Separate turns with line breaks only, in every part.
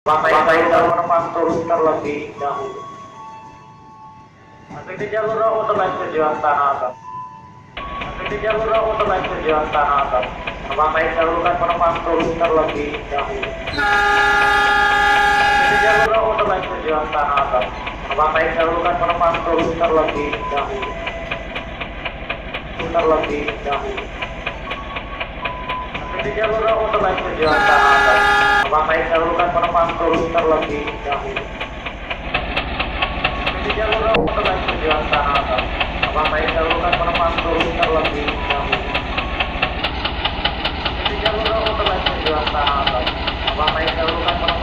Pakai jalur mantul terlebih dahulu. Masuk di jalur otomatis tujuan tanah atas. Masuk di jalur otomatis tujuan tanah atas. Pakai jalurkan mantul terlebih dahulu. Masuk di jalur otomatis tujuan tanah atas. Pakai jalurkan mantul terlebih dahulu. Terlebih dahulu. Masuk di jalur otomatis tujuan tanah atas. Pakai jalurkan mantul terlebih dahulu. Di jalur otomatis tujuan tanah atas. Pakai jalurkan mantul terlebih dahulu. Di jalur otomatis tujuan tanah. Pakai jalurkan mantul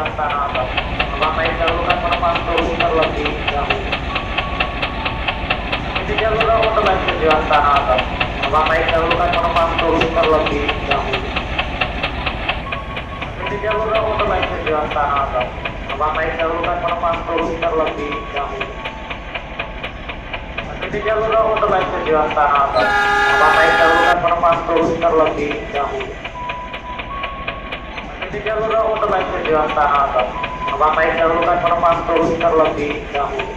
tujuan tanah atas. Pakai jalurkan mantul terlebih dahulu. Di jalur otomatis tujuan tanah atas. Pakai jalurkan mantul terlebih dahulu. Di jalur otomatis tujuan tanah atas. Pakai jalurkan mantul terlebih dahulu. Di jalur otomatis tujuan tanah atas. Pakai jalurkan mantul terlebih dahulu. Di jalur otomatis tujuan tanah atas. Pakai jalurkan mantul terlebih dahulu.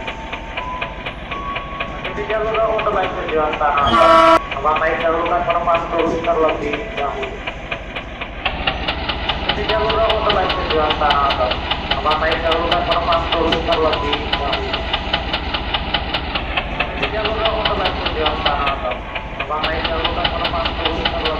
Di jalur otomatis tujuan tanah atas. Pakai jalurkan mantul terlebih dahulu. Di jalur otomatis tujuan tanah atas. Pakai jalurkan mantul terlebih dahulu. Atas. Pakai jalurkan mantul terlebih dahulu.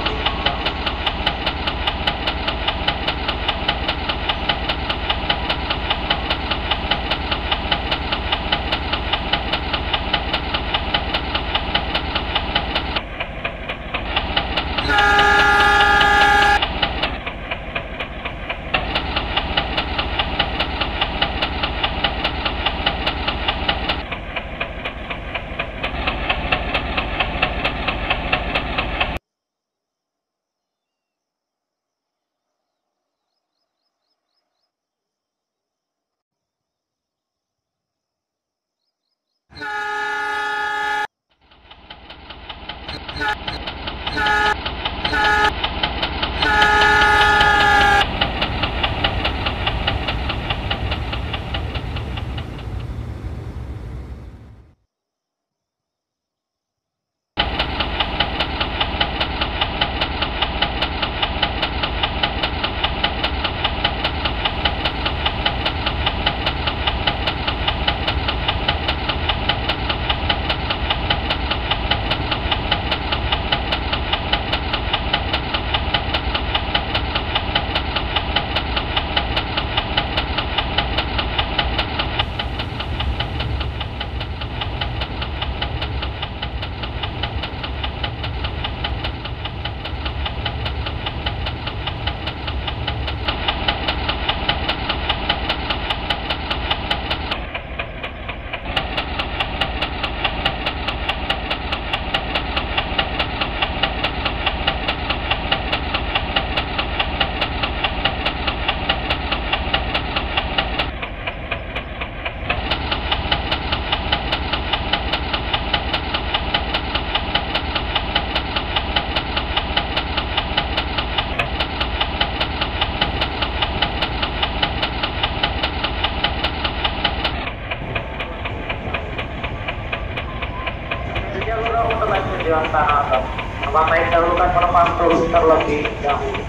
Terlebih dahulu.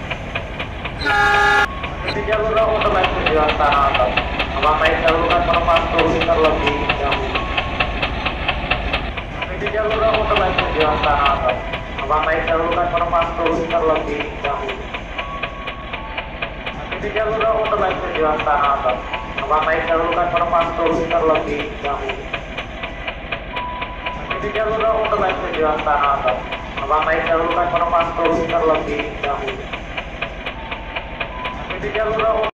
Di jalur naik tujuan tanah atas. Memakai saluran penumpang turun terlebih dahulu. Di jalur naik tujuan tanah atas. Memakai saluran penumpang turun terlebih dahulu. Di jalur naik tujuan tanah atas. Memakai saluran penumpang turun terlebih dahulu. Di jalur naik tujuan tanah atas. Saluran penumpang turun terlebih dahulu. Jalur